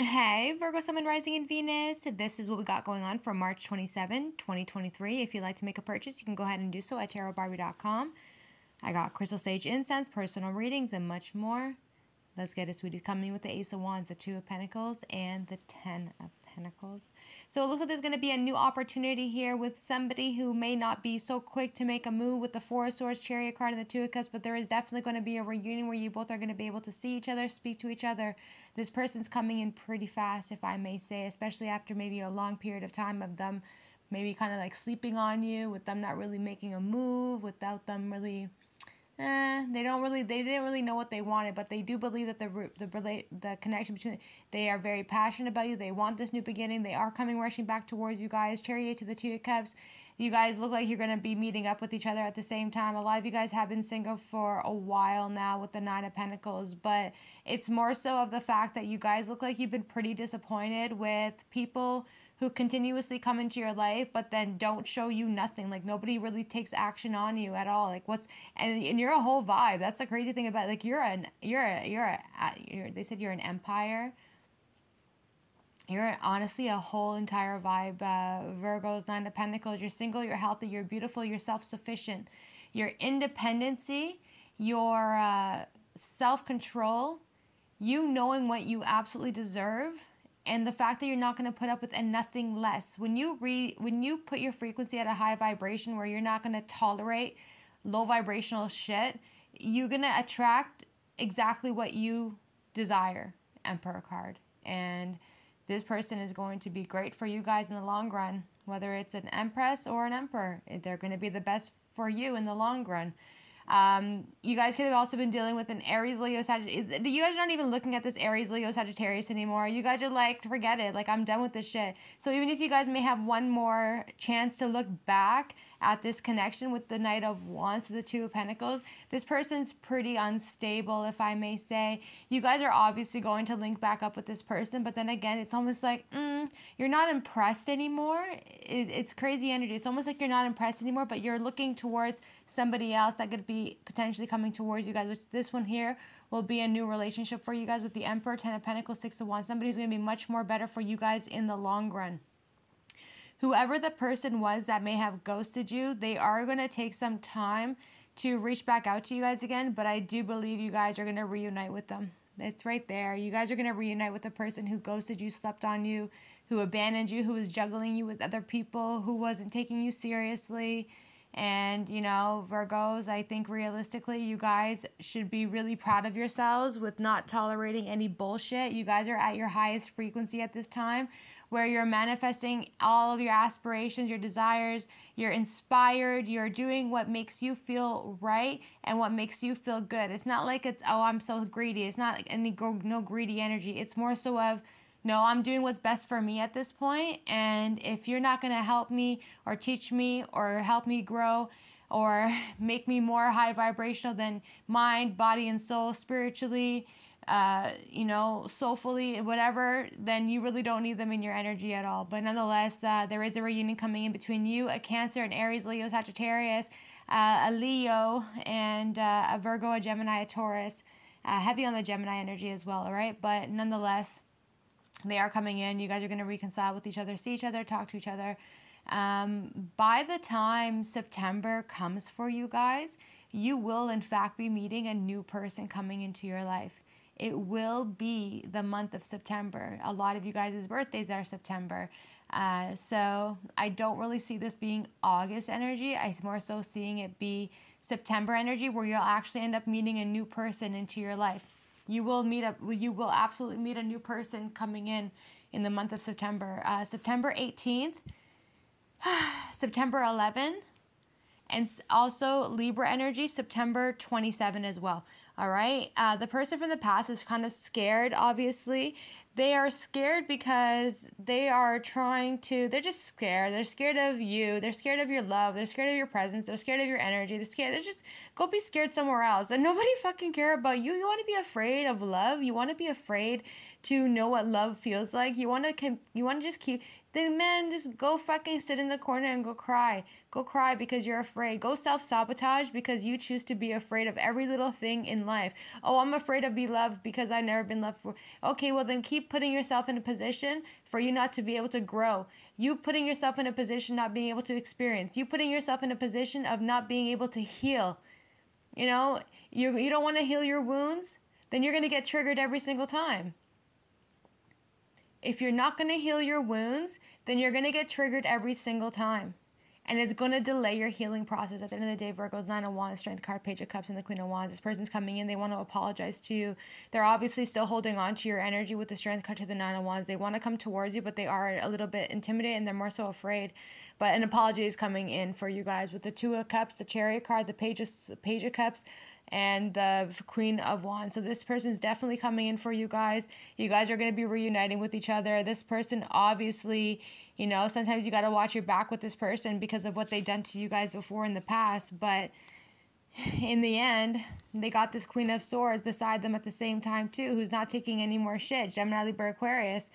Hey, Virgo Sun Rising in Venus. This is what we got going on for March 27, 2023. If you'd like to make a purchase, you can go ahead and do so at tarotbarbie.com. I got crystal sage incense, personal readings, and much more. Let's get it, sweeties. Coming with the Ace of Wands, the Two of Pentacles, and the Ten of Pentacles. So it looks like there's going to be a new opportunity here with somebody who may not be so quick to make a move with the Four of Swords, Chariot card, and the Two of Cups, but there is definitely going to be a reunion where you both are going to be able to see each other, speak to each other. This person's coming in pretty fast, if I may say, especially after maybe a long period of time of them maybe kind of like sleeping on you, with them not really making a move, without them really eh, they don't really they didn't really know what they wanted but they do believe that the the the connection between they are very passionate about you. They want this new beginning. They are coming rushing back towards you guys. Chariot to the two of cups. You guys look like you're going to be meeting up with each other at the same time. A lot of you guys have been single for a while now with the nine of pentacles but it's more so of the fact that you guys look like you've been pretty disappointed with people who continuously come into your life but then don't show you nothing. Like nobody really takes action on you at all. Like what's and, and you're a whole vibe. That's the crazy thing about like you're an you're a you're a you're, they said you're an empire. You're honestly a whole entire vibe uh, virgos nine of pentacles you're single you're healthy you're beautiful you're self-sufficient. Your independency your uh, self-control you knowing what you absolutely deserve and the fact that you're not going to put up with and nothing less. When you re when you put your frequency at a high vibration where you're not going to tolerate low vibrational shit you're going to attract exactly what you desire emperor card. And this person is going to be great for you guys in the long run whether it's an empress or an emperor. They're going to be the best for you in the long run um, you guys could have also been dealing with an Aries, Leo, Sagittarius. You guys are not even looking at this Aries, Leo, Sagittarius anymore. You guys are like, forget it. Like, I'm done with this shit. So even if you guys may have one more chance to look back at this connection with the Knight of Wands the Two of Pentacles, this person's pretty unstable, if I may say. You guys are obviously going to link back up with this person, but then again, it's almost like mm, you're not impressed anymore. It, it's crazy energy. It's almost like you're not impressed anymore, but you're looking towards somebody else that could be potentially coming towards you guys, which this one here will be a new relationship for you guys with the Emperor, Ten of Pentacles, Six of Wands. Somebody who's going to be much more better for you guys in the long run whoever the person was that may have ghosted you, they are going to take some time to reach back out to you guys again, but I do believe you guys are going to reunite with them. It's right there. You guys are going to reunite with the person who ghosted you, slept on you, who abandoned you, who was juggling you with other people, who wasn't taking you seriously. And, you know, Virgos, I think realistically, you guys should be really proud of yourselves with not tolerating any bullshit. You guys are at your highest frequency at this time where you're manifesting all of your aspirations, your desires, you're inspired, you're doing what makes you feel right and what makes you feel good. It's not like it's, oh, I'm so greedy. It's not like any no greedy energy. It's more so of, no, I'm doing what's best for me at this point. And if you're not going to help me or teach me or help me grow, or make me more high vibrational than mind, body, and soul spiritually, uh, you know, soulfully, whatever, then you really don't need them in your energy at all. But nonetheless, uh, there is a reunion coming in between you, a Cancer, an Aries, Leo, Sagittarius, uh, a Leo, and uh, a Virgo, a Gemini, a Taurus. Uh, heavy on the Gemini energy as well, all right? But nonetheless, they are coming in. You guys are going to reconcile with each other, see each other, talk to each other. Um, by the time September comes for you guys, you will in fact be meeting a new person coming into your life it will be the month of September. A lot of you guys' birthdays are September. Uh, so I don't really see this being August energy. I'm more so seeing it be September energy where you'll actually end up meeting a new person into your life. You will meet up. You will absolutely meet a new person coming in in the month of September. Uh, September 18th, September 11, and also Libra energy, September 27 as well. All right. Uh, the person from the past is kind of scared, obviously. They are scared because they are trying to, they're just scared. They're scared of you. They're scared of your love. They're scared of your presence. They're scared of your energy. They're scared. They're just, go be scared somewhere else. And nobody fucking care about you. You want to be afraid of love. You want to be afraid to know what love feels like. You want to, you want to just keep, then man, just go fucking sit in the corner and go cry. Go cry because you're afraid. Go self sabotage because you choose to be afraid of every little thing in life. Oh, I'm afraid of be loved because I've never been loved. Okay, well then keep putting yourself in a position for you not to be able to grow. You putting yourself in a position not being able to experience. You putting yourself in a position of not being able to heal. You know, you you don't want to heal your wounds, then you're going to get triggered every single time. If you're not going to heal your wounds, then you're going to get triggered every single time and it's going to delay your healing process. At the end of the day, Virgo's Nine of Wands, Strength card, Page of Cups, and the Queen of Wands. This person's coming in. They want to apologize to you. They're obviously still holding on to your energy with the Strength card to the Nine of Wands. They want to come towards you, but they are a little bit intimidated and they're more so afraid. But an apology is coming in for you guys with the Two of Cups, the Chariot card, the Page of, Page of Cups, and the Queen of Wands. So this person's definitely coming in for you guys. You guys are going to be reuniting with each other. This person obviously, you know, sometimes you got to watch your back with this person because of what they've done to you guys before in the past, but in the end, they got this Queen of Swords beside them at the same time too, who's not taking any more shit. Gemini, Libra, Aquarius.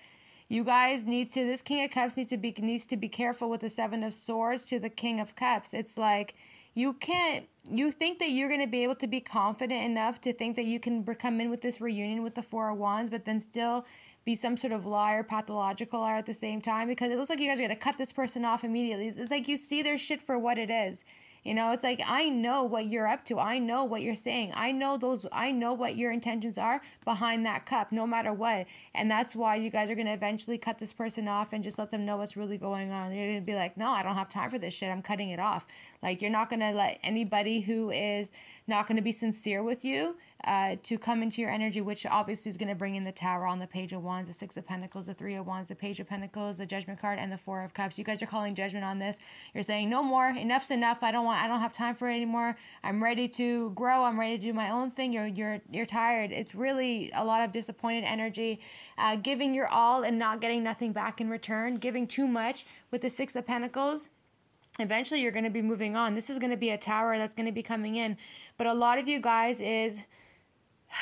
You guys need to this King of Cups needs to be needs to be careful with the Seven of Swords to the King of Cups. It's like you can't you think that you're going to be able to be confident enough to think that you can come in with this reunion with the four of wands but then still be some sort of liar pathological liar at the same time because it looks like you guys are going to cut this person off immediately. It's like you see their shit for what it is you know, it's like I know what you're up to. I know what you're saying. I know those I know what your intentions are behind that cup no matter what. And that's why you guys are going to eventually cut this person off and just let them know what's really going on. You're going to be like, "No, I don't have time for this shit. I'm cutting it off." Like you're not going to let anybody who is not going to be sincere with you uh, to come into your energy, which obviously is going to bring in the Tower on the Page of Wands, the Six of Pentacles, the Three of Wands, the Page of Pentacles, the Judgment card, and the Four of Cups. You guys are calling judgment on this. You're saying no more. Enough's enough. I don't want. I don't have time for it anymore. I'm ready to grow. I'm ready to do my own thing. You're you're you're tired. It's really a lot of disappointed energy, uh, giving your all and not getting nothing back in return. Giving too much with the Six of Pentacles eventually you're going to be moving on. This is going to be a tower that's going to be coming in. But a lot of you guys is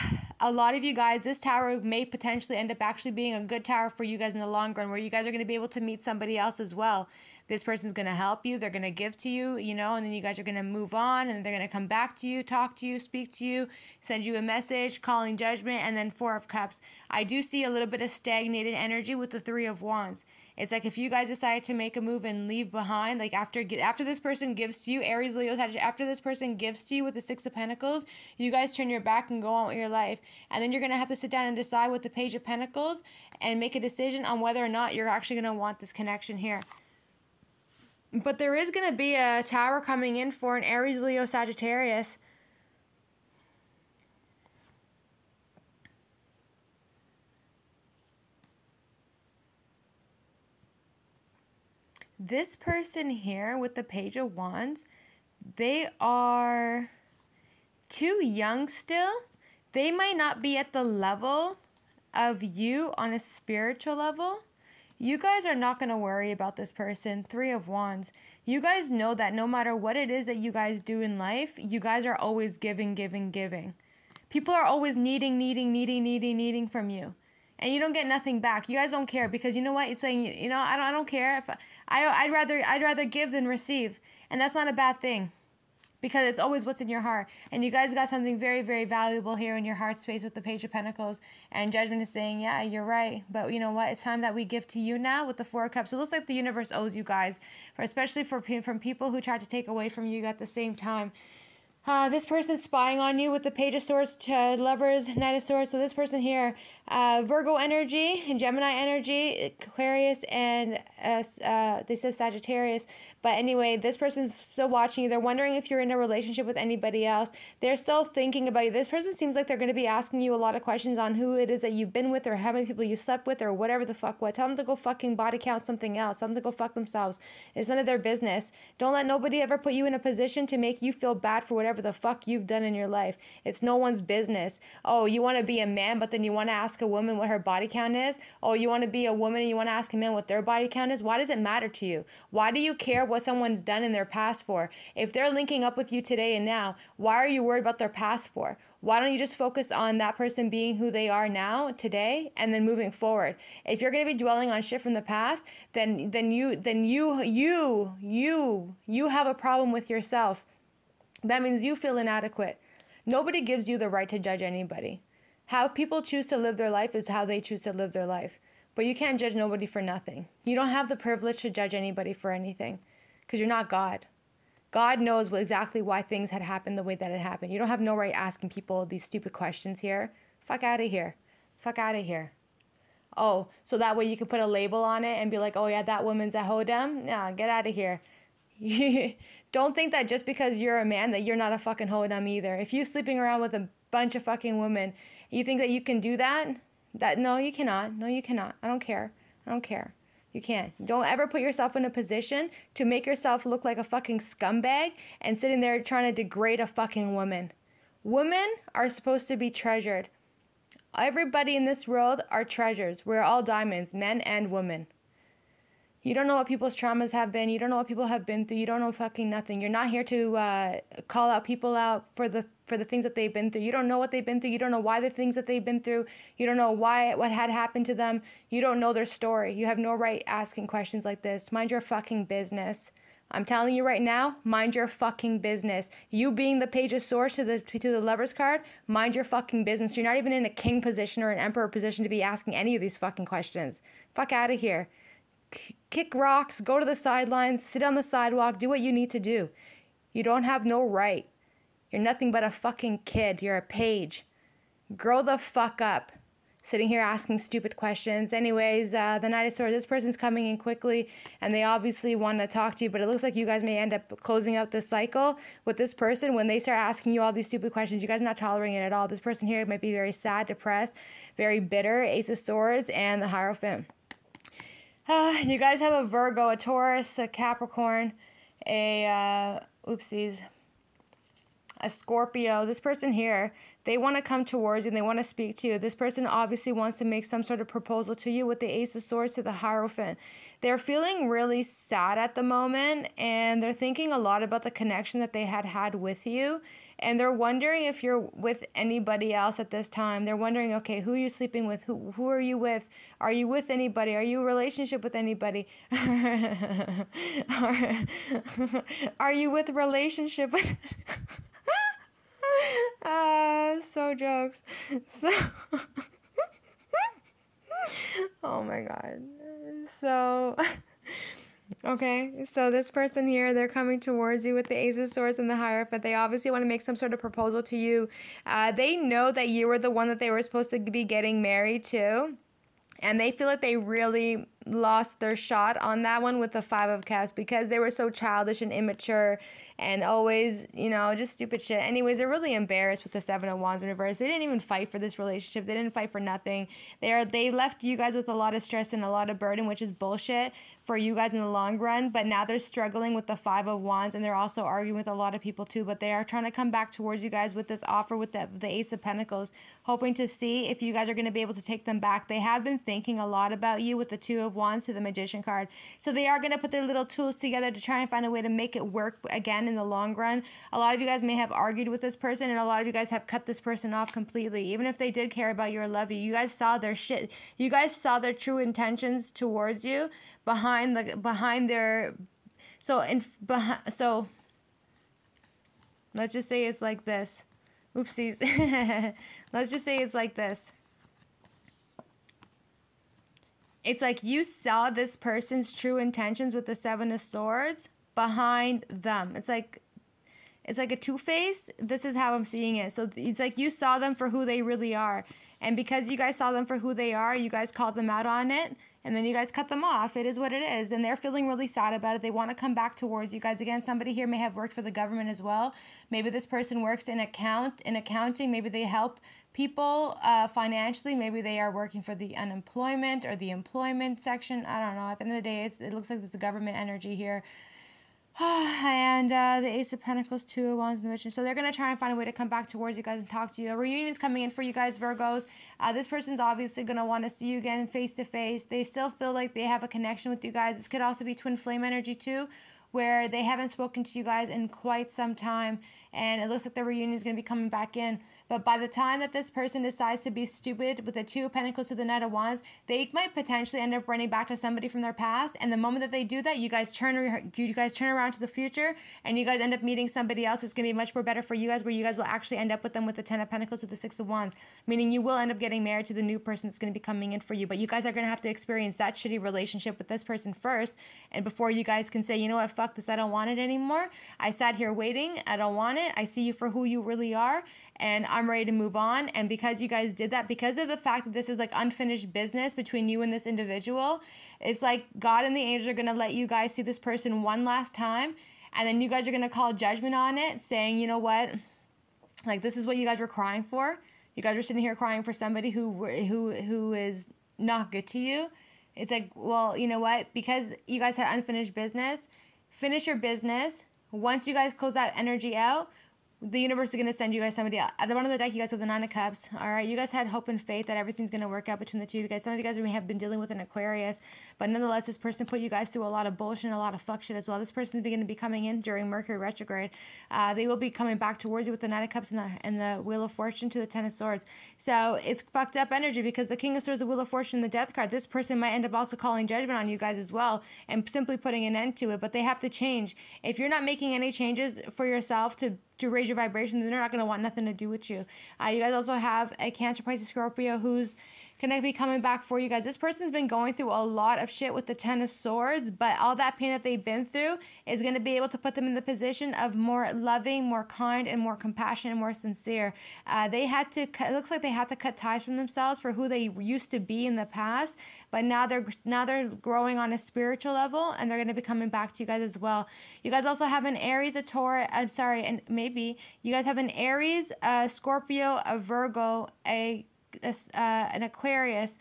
a lot of you guys, this tower may potentially end up actually being a good tower for you guys in the long run, where you guys are going to be able to meet somebody else as well. This person's going to help you, they're going to give to you, you know, and then you guys are going to move on and they're going to come back to you, talk to you, speak to you, send you a message, calling judgment, and then Four of Cups. I do see a little bit of stagnated energy with the Three of Wands. It's like if you guys decide to make a move and leave behind, like after after this person gives to you, Aries, Leo, after this person gives to you with the Six of Pentacles, you guys turn your back and go on with your life. And then you're going to have to sit down and decide with the Page of Pentacles and make a decision on whether or not you're actually going to want this connection here. But there is going to be a tower coming in for an Aries, Leo, Sagittarius. this person here with the Page of Wands, they are too young still. They might not be at the level of you on a spiritual level. You guys are not going to worry about this person. Three of Wands. You guys know that no matter what it is that you guys do in life, you guys are always giving, giving, giving. People are always needing, needing, needing, needing, needing from you and you don't get nothing back. You guys don't care because you know what? It's saying you know I don't I don't care if I, I I'd rather I'd rather give than receive, and that's not a bad thing, because it's always what's in your heart. And you guys got something very very valuable here in your heart space with the Page of Pentacles, and Judgment is saying yeah you're right, but you know what? It's time that we give to you now with the Four of Cups. It looks like the universe owes you guys, for especially for from people who tried to take away from you at the same time. Uh, this person's spying on you with the Page of Swords to Lovers, Knight of Swords. So this person here, uh, Virgo energy, and Gemini energy, Aquarius, and uh, uh, they said Sagittarius. But anyway, this person's still watching you. They're wondering if you're in a relationship with anybody else. They're still thinking about you. This person seems like they're going to be asking you a lot of questions on who it is that you've been with or how many people you slept with or whatever the fuck what. Tell them to go fucking body count something else. Tell them to go fuck themselves. It's none of their business. Don't let nobody ever put you in a position to make you feel bad for whatever the fuck you've done in your life. It's no one's business. Oh, you want to be a man, but then you want to ask a woman what her body count is? Oh, you want to be a woman and you want to ask a man what their body count is? Why does it matter to you? Why do you care what someone's done in their past for? If they're linking up with you today and now, why are you worried about their past for? Why don't you just focus on that person being who they are now, today, and then moving forward? If you're going to be dwelling on shit from the past, then then you then you you you you have a problem with yourself. That means you feel inadequate. Nobody gives you the right to judge anybody. How people choose to live their life is how they choose to live their life. But you can't judge nobody for nothing. You don't have the privilege to judge anybody for anything because you're not God. God knows exactly why things had happened the way that it happened. You don't have no right asking people these stupid questions here. Fuck out of here. Fuck out of here. Oh, so that way you can put a label on it and be like, oh yeah, that woman's a hodem. Nah, get out of here. don't think that just because you're a man that you're not a fucking hodem either. If you're sleeping around with a bunch of fucking women, you think that you can do that? That no, you cannot. No, you cannot. I don't care. I don't care. You can't. Don't ever put yourself in a position to make yourself look like a fucking scumbag and sitting there trying to degrade a fucking woman. Women are supposed to be treasured. Everybody in this world are treasures. We're all diamonds, men and women. You don't know what people's traumas have been. You don't know what people have been through. You don't know fucking nothing. You're not here to uh, call out people out for the for the things that they've been through. You don't know what they've been through. You don't know why the things that they've been through. You don't know why what had happened to them. You don't know their story. You have no right asking questions like this. Mind your fucking business. I'm telling you right now, mind your fucking business. You being the page of swords to the to the lovers card, mind your fucking business. You're not even in a king position or an emperor position to be asking any of these fucking questions. Fuck out of here kick rocks, go to the sidelines, sit on the sidewalk, do what you need to do. You don't have no right. You're nothing but a fucking kid. You're a page. Grow the fuck up. Sitting here asking stupid questions. Anyways, uh, the Knight of Swords, this person's coming in quickly and they obviously want to talk to you, but it looks like you guys may end up closing out this cycle with this person when they start asking you all these stupid questions. You guys are not tolerating it at all. This person here might be very sad, depressed, very bitter. Ace of Swords and the Hierophant. Uh, you guys have a Virgo, a Taurus, a Capricorn, a uh, oopsies, a Scorpio. This person here, they want to come towards you and they want to speak to you. This person obviously wants to make some sort of proposal to you with the Ace of Swords to the Hierophant. They're feeling really sad at the moment and they're thinking a lot about the connection that they had had with you and they're wondering if you're with anybody else at this time. They're wondering, okay, who are you sleeping with? Who who are you with? Are you with anybody? Are you a relationship with anybody? are, are you with relationship with uh, so jokes. So Oh my god. So Okay, so this person here, they're coming towards you with the Ace of Swords and the Hierophant. They obviously want to make some sort of proposal to you. Uh, they know that you were the one that they were supposed to be getting married to. And they feel like they really lost their shot on that one with the Five of Cups because they were so childish and immature and always, you know, just stupid shit. Anyways, they're really embarrassed with the Seven of Wands in reverse. They didn't even fight for this relationship. They didn't fight for nothing. They are they left you guys with a lot of stress and a lot of burden, which is bullshit for you guys in the long run. But now they're struggling with the Five of Wands and they're also arguing with a lot of people too. But they are trying to come back towards you guys with this offer with the, the Ace of Pentacles, hoping to see if you guys are going to be able to take them back. They have been thinking a lot about you with the Two of Wands to the Magician card. So they are going to put their little tools together to try and find a way to make it work again in the long run. A lot of you guys may have argued with this person and a lot of you guys have cut this person off completely. Even if they did care about your love you, you guys saw their shit. You guys saw their true intentions towards you behind the behind their so in behind so let's just say it's like this. Oopsies. let's just say it's like this. It's like you saw this person's true intentions with the seven of swords behind them. It's like it's like a two face. This is how I'm seeing it. So it's like you saw them for who they really are. And because you guys saw them for who they are, you guys called them out on it and then you guys cut them off. It is what it is. And they're feeling really sad about it. They want to come back towards you guys. Again, somebody here may have worked for the government as well. Maybe this person works in account in accounting. Maybe they help people uh, financially. Maybe they are working for the unemployment or the employment section. I don't know. At the end of the day, it looks like there's a government energy here. and uh, the Ace of Pentacles, Two of Wands, and the Magician. So they're going to try and find a way to come back towards you guys and talk to you. A reunion is coming in for you guys, Virgos. Uh, this person's obviously going to want to see you again face to face. They still feel like they have a connection with you guys. This could also be twin flame energy too, where they haven't spoken to you guys in quite some time and it looks like the reunion is going to be coming back in. But by the time that this person decides to be stupid with the Two of Pentacles to the Knight of Wands, they might potentially end up running back to somebody from their past. And the moment that they do that, you guys turn you guys turn around to the future, and you guys end up meeting somebody else. It's gonna be much more better for you guys, where you guys will actually end up with them with the Ten of Pentacles to the Six of Wands, meaning you will end up getting married to the new person that's gonna be coming in for you. But you guys are gonna have to experience that shitty relationship with this person first, and before you guys can say, you know what, fuck this, I don't want it anymore. I sat here waiting. I don't want it. I see you for who you really are, and I'm ready to move on. And because you guys did that, because of the fact that this is like unfinished business between you and this individual, it's like God and the angels are gonna let you guys see this person one last time, and then you guys are gonna call judgment on it, saying, you know what, like this is what you guys were crying for. You guys are sitting here crying for somebody who who who is not good to you. It's like, well, you know what? Because you guys had unfinished business, finish your business. Once you guys close that energy out, the universe is going to send you guys somebody else. At the bottom of the deck, you guys have the Nine of Cups. All right. You guys had hope and faith that everything's going to work out between the two of you guys. Some of you guys may have been dealing with an Aquarius, but nonetheless, this person put you guys through a lot of bullshit and a lot of fuck shit as well. This person is going to be coming in during Mercury retrograde. Uh, they will be coming back towards you with the Nine of Cups and the, and the Wheel of Fortune to the Ten of Swords. So it's fucked up energy because the King of Swords, the Wheel of Fortune, the Death card, this person might end up also calling judgment on you guys as well and simply putting an end to it, but they have to change. If you're not making any changes for yourself to to raise your vibration, then they're not going to want nothing to do with you. Uh, you guys also have a Cancer, Pisces, Scorpio who's going to be coming back for you guys. This person's been going through a lot of shit with the Ten of Swords, but all that pain that they've been through is going to be able to put them in the position of more loving, more kind, and more compassionate, and more sincere. Uh, they had to. Cut, it looks like they had to cut ties from themselves for who they used to be in the past, but now they're now they're growing on a spiritual level, and they're going to be coming back to you guys as well. You guys also have an Aries, a Taurus. I'm uh, sorry, and maybe you guys have an Aries, a Scorpio, a Virgo, a uh, an Aquarius,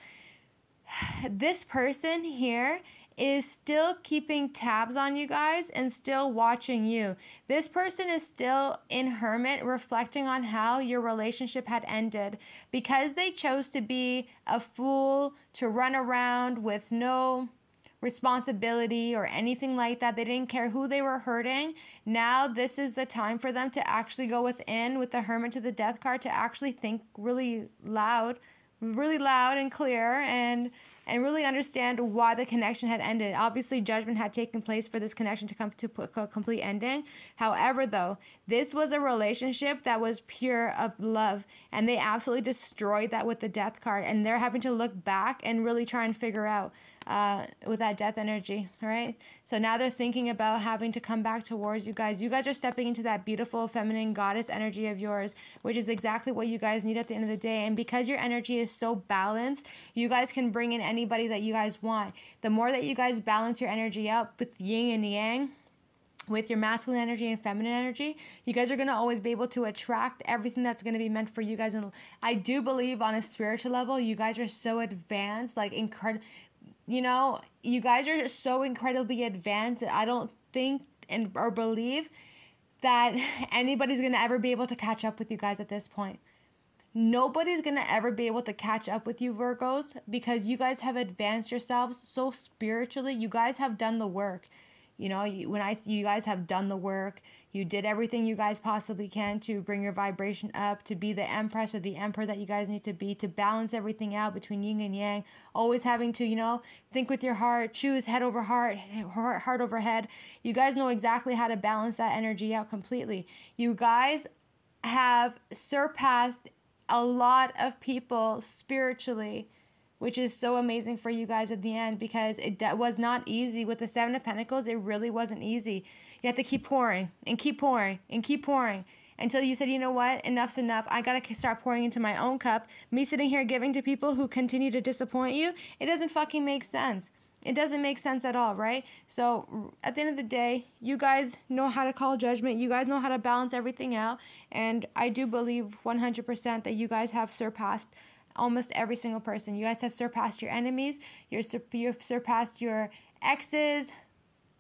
this person here is still keeping tabs on you guys and still watching you. This person is still in hermit reflecting on how your relationship had ended because they chose to be a fool to run around with no responsibility or anything like that. They didn't care who they were hurting. Now, this is the time for them to actually go within with the Hermit to the Death card to actually think really loud, really loud and clear and and really understand why the connection had ended. Obviously, judgment had taken place for this connection to come to a complete ending. However, though, this was a relationship that was pure of love, and they absolutely destroyed that with the death card. And they're having to look back and really try and figure out uh, with that death energy, right? So now they're thinking about having to come back towards you guys. You guys are stepping into that beautiful feminine goddess energy of yours, which is exactly what you guys need at the end of the day. And because your energy is so balanced, you guys can bring in anybody that you guys want. The more that you guys balance your energy out with yin and yang, with your masculine energy and feminine energy, you guys are going to always be able to attract everything that's going to be meant for you guys. And I do believe on a spiritual level, you guys are so advanced, like incredible you know, you guys are so incredibly advanced that I don't think and or believe that anybody's gonna ever be able to catch up with you guys at this point. Nobody's gonna ever be able to catch up with you, Virgos, because you guys have advanced yourselves so spiritually. You guys have done the work. You know, you, when I you guys have done the work, you did everything you guys possibly can to bring your vibration up, to be the empress or the emperor that you guys need to be, to balance everything out between yin and yang. Always having to, you know, think with your heart, choose head over heart, heart, heart over head. You guys know exactly how to balance that energy out completely. You guys have surpassed a lot of people spiritually which is so amazing for you guys at the end because it was not easy with the seven of pentacles it really wasn't easy you have to keep pouring and keep pouring and keep pouring until you said, you know what, enough's enough. I got to start pouring into my own cup. Me sitting here giving to people who continue to disappoint you, it doesn't fucking make sense. It doesn't make sense at all, right? So, at the end of the day, you guys know how to call judgment. You guys know how to balance everything out. And I do believe 100% that you guys have surpassed almost every single person. You guys have surpassed your enemies, you're, you've surpassed your exes,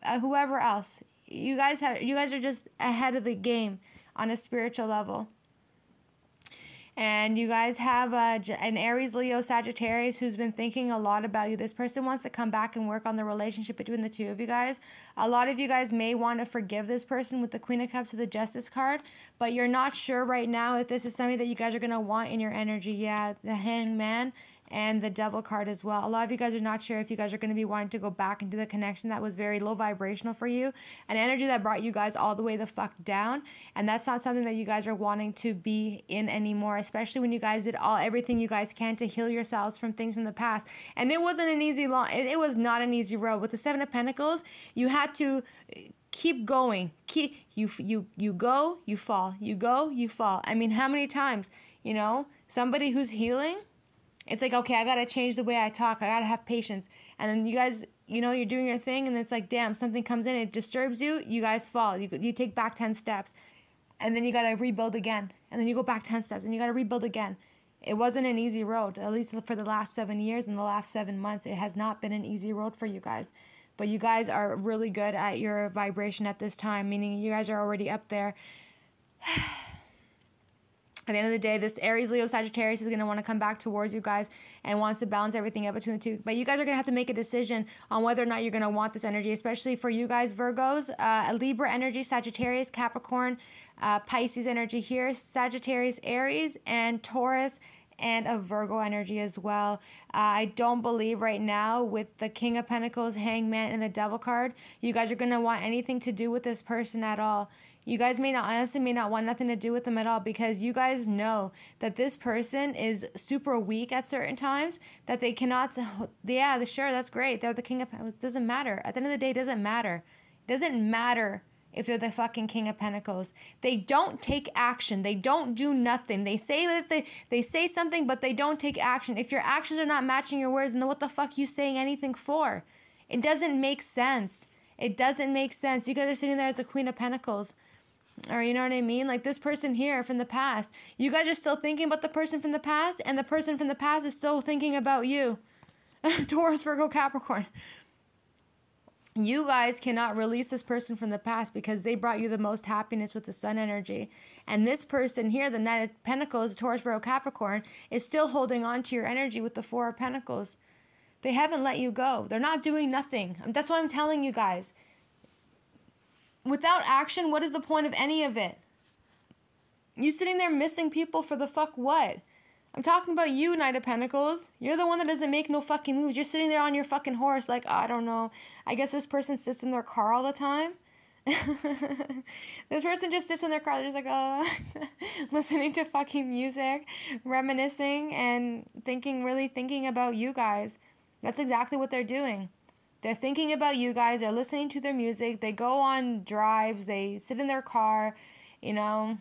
uh, whoever else you guys have you guys are just ahead of the game on a spiritual level. And you guys have a, an Aries, Leo, Sagittarius who's been thinking a lot about you. This person wants to come back and work on the relationship between the two of you guys. A lot of you guys may want to forgive this person with the Queen of Cups to the Justice card, but you're not sure right now if this is something that you guys are going to want in your energy. Yeah, the Hangman and the devil card as well. A lot of you guys are not sure if you guys are going to be wanting to go back into the connection that was very low vibrational for you, an energy that brought you guys all the way the fuck down, and that's not something that you guys are wanting to be in anymore, especially when you guys did all everything you guys can to heal yourselves from things from the past. And it wasn't an easy long it, it was not an easy road. With the 7 of pentacles, you had to uh, keep going. Keep you you you go, you fall. You go, you fall. I mean, how many times, you know, somebody who's healing it's like, okay, I gotta change the way I talk. I gotta have patience. And then you guys, you know, you're doing your thing, and it's like, damn, something comes in, it disturbs you. You guys fall. You you take back ten steps, and then you gotta rebuild again, and then you go back ten steps, and you gotta rebuild again. It wasn't an easy road, at least for the last seven years and the last seven months. It has not been an easy road for you guys. But you guys are really good at your vibration at this time, meaning you guys are already up there. at the end of the day, this Aries, Leo, Sagittarius is going to want to come back towards you guys and wants to balance everything up between the two. But you guys are going to have to make a decision on whether or not you're going to want this energy, especially for you guys, Virgos, uh, Libra energy, Sagittarius, Capricorn, uh, Pisces energy here, Sagittarius, Aries, and Taurus and a Virgo energy as well. Uh, I don't believe right now with the King of Pentacles, Hangman, and the Devil card, you guys are going to want anything to do with this person at all. You guys may not honestly may not want nothing to do with them at all because you guys know that this person is super weak at certain times that they cannot yeah, sure, that's great. They're the king of it doesn't matter. At the end of the day, it doesn't matter. It doesn't matter if they're the fucking king of pentacles. They don't take action. They don't do nothing. They say that they they say something but they don't take action. If your actions are not matching your words, then what the fuck you saying anything for? It doesn't make sense. It doesn't make sense. You guys are sitting there as the queen of pentacles or you know what I mean? Like this person here from the past. You guys are still thinking about the person from the past, and the person from the past is still thinking about you. Taurus, Virgo, Capricorn. You guys cannot release this person from the past because they brought you the most happiness with the sun energy. And this person here, the Knight of Pentacles, Taurus, Virgo, Capricorn, is still holding on to your energy with the Four of Pentacles. They haven't let you go. They're not doing nothing. That's what I'm telling you guys without action, what is the point of any of it? You sitting there missing people for the fuck what? I'm talking about you, Knight of Pentacles. You're the one that doesn't make no fucking moves. You're sitting there on your fucking horse, like, I don't know. I guess this person sits in their car all the time. this person just sits in their car, they're just like, oh, listening to fucking music, reminiscing, and thinking, really thinking about you guys. That's exactly what they're doing. They're thinking about you guys. They're listening to their music. They go on drives. They sit in their car. You know,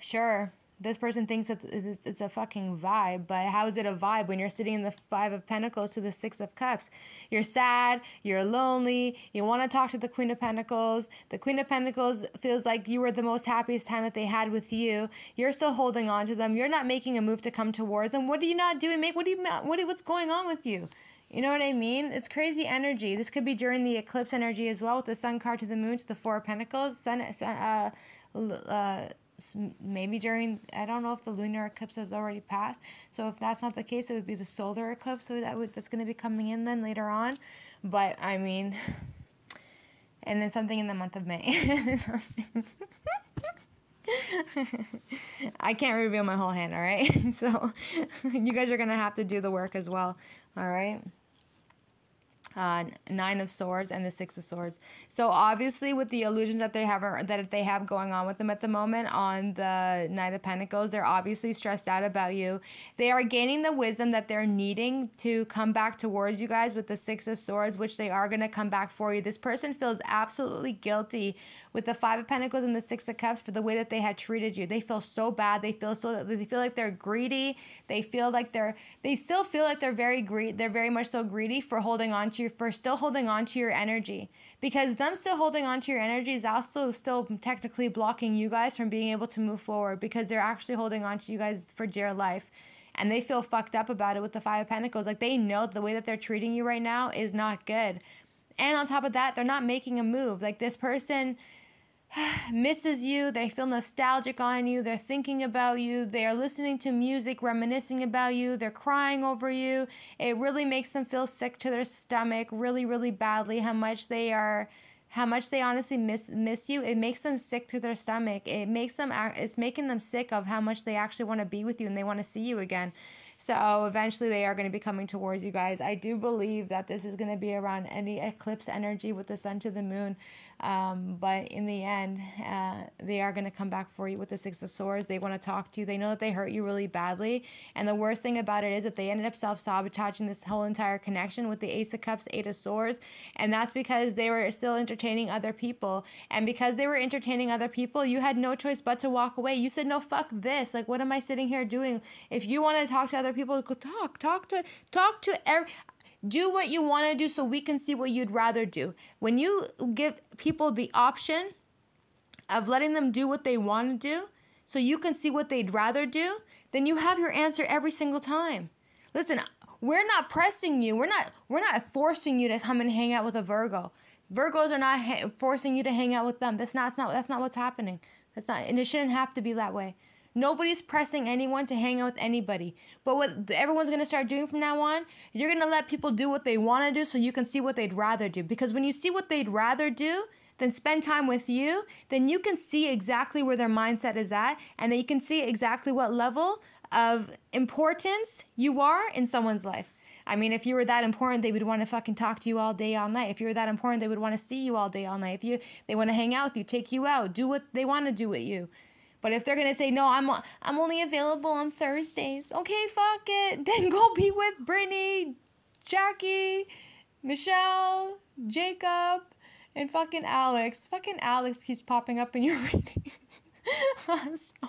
sure, this person thinks that it's, it's a fucking vibe, but how is it a vibe when you're sitting in the Five of Pentacles to the Six of Cups? You're sad, you're lonely, you want to talk to the Queen of Pentacles. The Queen of Pentacles feels like you were the most happiest time that they had with you. You're still holding on to them. You're not making a move to come towards them. What are you not doing? Make what you what what's going on with you? You know what I mean? It's crazy energy. This could be during the eclipse energy as well, with the sun card to the moon to the four of pentacles. Sun, uh, uh, maybe during I don't know if the lunar eclipse has already passed. So if that's not the case, it would be the solar eclipse. So that would that's going to be coming in then later on. But I mean, and then something in the month of May. I can't reveal my whole hand, all right? So you guys are going to have to do the work as well, all right? Uh, nine of swords and the six of swords. So obviously with the illusions that they have that they have going on with them at the moment on the knight of pentacles they're obviously stressed out about you. They are gaining the wisdom that they're needing to come back towards you guys with the six of swords which they are going to come back for you. This person feels absolutely guilty with the five of pentacles and the six of cups for the way that they had treated you. They feel so bad. They feel so they feel like they're greedy. They feel like they're they still feel like they're very greedy they're very much so greedy for holding on to you for still holding on to your energy. Because them still holding on to your energy is also still technically blocking you guys from being able to move forward because they're actually holding on to you guys for dear life. And they feel fucked up about it with the five of pentacles. Like they know the way that they're treating you right now is not good. And on top of that they're not making a move. Like this person misses you. They feel nostalgic on you. They're thinking about you. They are listening to music, reminiscing about you. They're crying over you. It really makes them feel sick to their stomach, really, really badly. How much they are, how much they honestly miss miss you. It makes them sick to their stomach. It makes them. It's making them sick of how much they actually want to be with you and they want to see you again. So eventually they are going to be coming towards you guys. I do believe that this is going to be around any eclipse energy with the sun to the moon. Um, but in the end, uh, they are going to come back for you with the Six of Swords. They want to talk to you. They know that they hurt you really badly. And the worst thing about it is that they ended up self sabotaging this whole entire connection with the Ace of Cups, Eight of Swords. And that's because they were still entertaining other people. And because they were entertaining other people, you had no choice but to walk away. You said, no, fuck this. Like, what am I sitting here doing? If you want to talk to other people, go talk. Talk to, talk to every do what you want to do so we can see what you'd rather do. When you give people the option of letting them do what they want to do so you can see what they'd rather do, then you have your answer every single time. Listen, we're not pressing you. We're not we're not forcing you to come and hang out with a Virgo. Virgos are not ha- forcing you to hang out with them. That's not, that's not that's not what's happening. That's not and it shouldn't have to be that way. Nobody's pressing anyone to hang out with anybody. But what everyone's going to start doing from now on, you're going to let people do what they want to do so you can see what they'd rather do. Because when you see what they'd rather do, then spend time with you, then you can see exactly where their mindset is at and then you can see exactly what level of importance you are in someone's life. I mean, if you were that important, they would want to fucking talk to you all day, all night. If you were that important, they would want to see you all day, all night. If you they want to hang out with you, take you out, do what they want to do with you. But if they're gonna say no, I'm I'm only available on Thursdays. Okay, fuck it. Then go be with Brittany, Jackie, Michelle, Jacob, and fucking Alex. Fucking Alex keeps popping up in your readings. so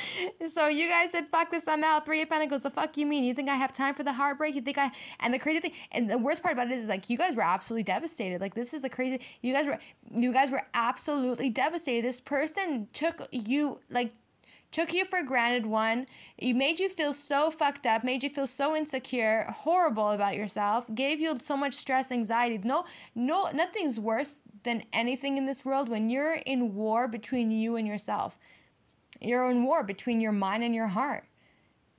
so you guys said, fuck this, I'm out. Three of Pentacles. The fuck you mean? You think I have time for the heartbreak? You think I and the crazy thing and the worst part about it is like you guys were absolutely devastated. Like this is the crazy you guys were you guys were absolutely devastated. This person took you like took you for granted one it made you feel so fucked up made you feel so insecure horrible about yourself gave you so much stress anxiety no no nothing's worse than anything in this world when you're in war between you and yourself you're in war between your mind and your heart.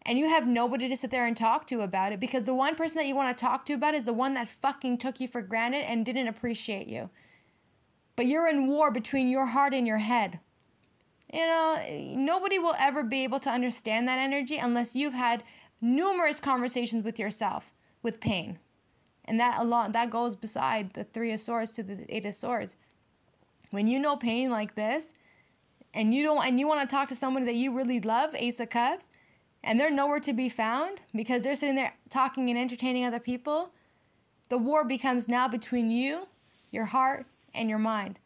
And you have nobody to sit there and talk to about it because the one person that you want to talk to about is the one that fucking took you for granted and didn't appreciate you. But you're in war between your heart and your head. You know, nobody will ever be able to understand that energy unless you've had numerous conversations with yourself with pain. And that alone that goes beside the 3 of swords to the 8 of swords. When you know pain like this, and you don't and you want to talk to somebody that you really love, Ace of Cups, and they're nowhere to be found because they're sitting there talking and entertaining other people, the war becomes now between you, your heart, and your mind.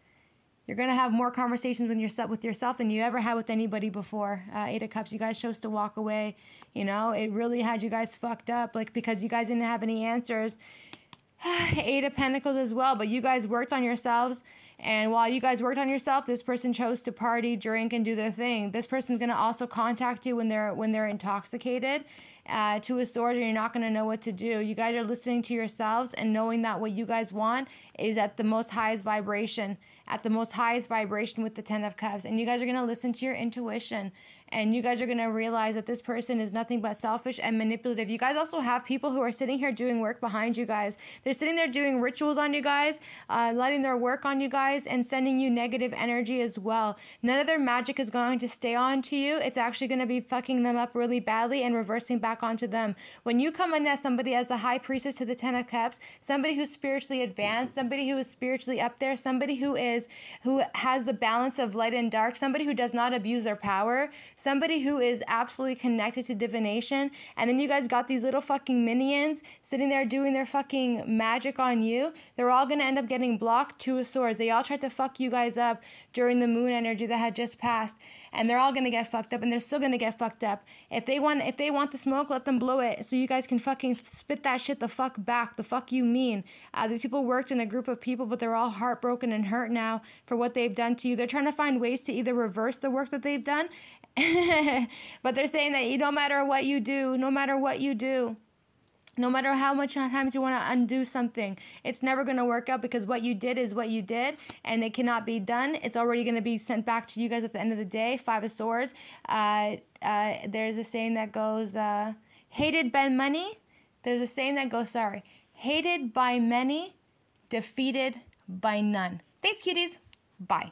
You're gonna have more conversations with yourself with yourself than you ever had with anybody before. Uh, Eight of Cups, you guys chose to walk away. You know, it really had you guys fucked up, like because you guys didn't have any answers. Eight of Pentacles as well, but you guys worked on yourselves and while you guys worked on yourself, this person chose to party, drink, and do their thing. This person's gonna also contact you when they're when they're intoxicated, uh, to a sword, and you're not gonna know what to do. You guys are listening to yourselves and knowing that what you guys want is at the most highest vibration, at the most highest vibration with the Ten of Cups, and you guys are gonna listen to your intuition and you guys are going to realize that this person is nothing but selfish and manipulative. You guys also have people who are sitting here doing work behind you guys. They're sitting there doing rituals on you guys, uh, letting their work on you guys, and sending you negative energy as well. None of their magic is going to stay on to you. It's actually going to be fucking them up really badly and reversing back onto them. When you come in as somebody as the high priestess to the Ten of Cups, somebody who's spiritually advanced, somebody who is spiritually up there, somebody who is who has the balance of light and dark, somebody who does not abuse their power, somebody who is absolutely connected to divination, and then you guys got these little fucking minions sitting there doing their fucking magic on you, they're all gonna end up getting blocked two of swords. They all tried to fuck you guys up during the moon energy that had just passed, and they're all gonna get fucked up, and they're still gonna get fucked up. If they want, if they want the smoke, let them blow it, so you guys can fucking spit that shit the fuck back. The fuck you mean? Uh, these people worked in a group of people, but they're all heartbroken and hurt now for what they've done to you. They're trying to find ways to either reverse the work that they've done but they're saying that you no matter what you do, no matter what you do, no matter how much times you want to undo something, it's never going to work out because what you did is what you did and it cannot be done. It's already going to be sent back to you guys at the end of the day. Five of Swords. Uh, uh, there's a saying that goes, uh, hated by many. There's a saying that goes, sorry, hated by many, defeated by none. Thanks, cuties. Bye.